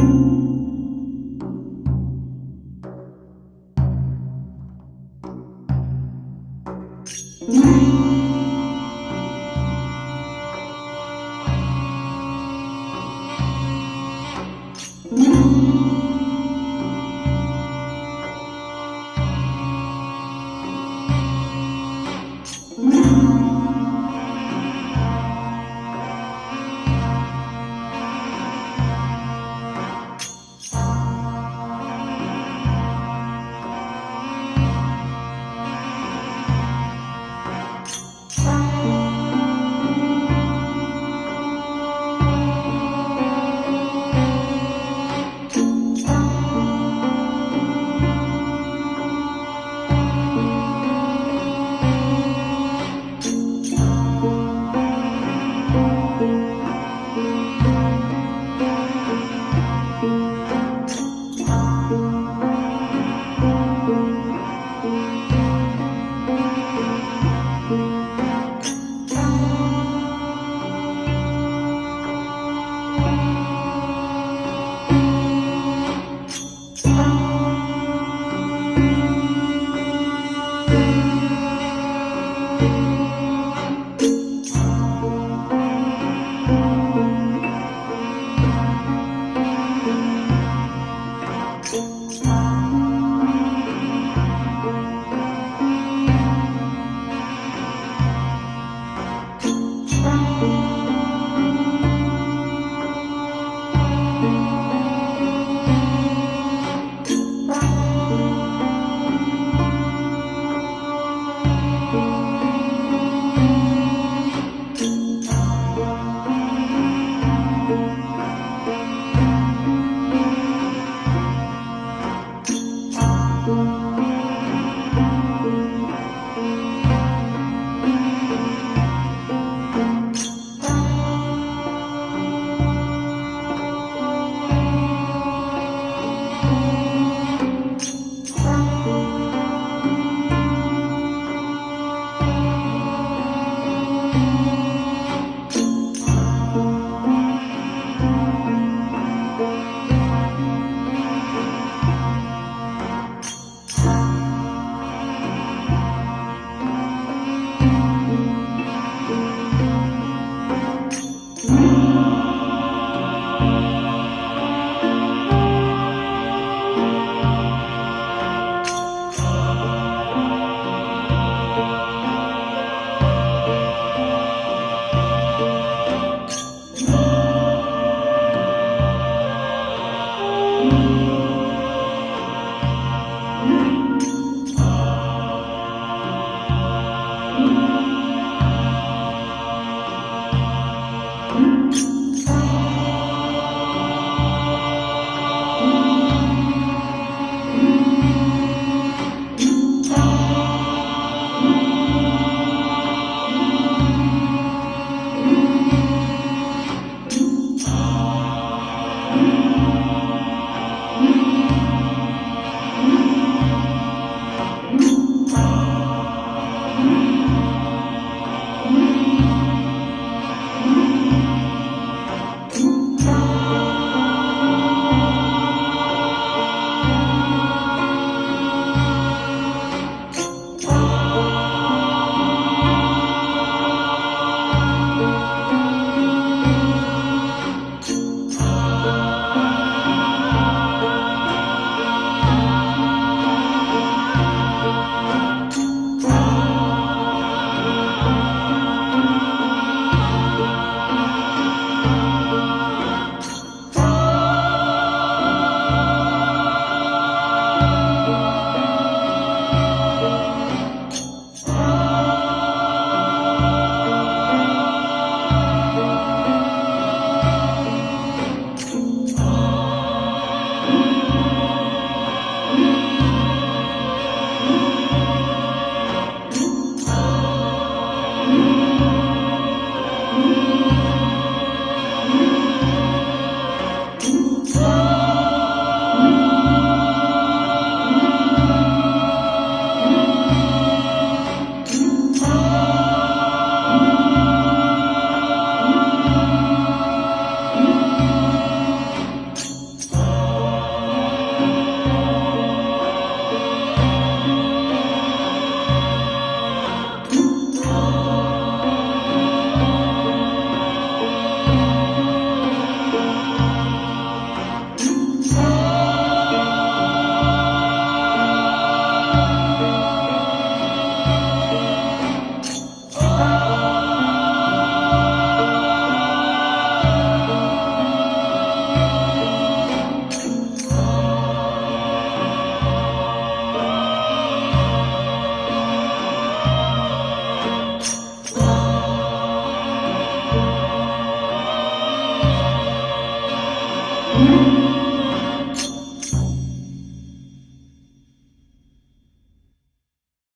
you.